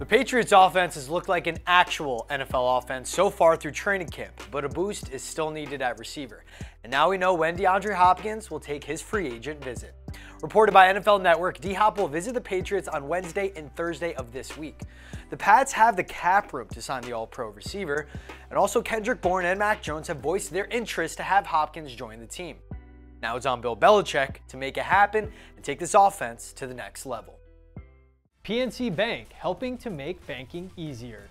The Patriots offense has looked like an actual NFL offense so far through training camp, but a boost is still needed at receiver. And now we know when DeAndre Hopkins will take his free agent visit. Reported by NFL Network, D Hop will visit the Patriots on Wednesday and Thursday of this week. The Pats have the cap room to sign the All Pro receiver, and also Kendrick Bourne and Mac Jones have voiced their interest to have Hopkins join the team. Now it's on Bill Belichick to make it happen and take this offense to the next level. PNC Bank, helping to make banking easier.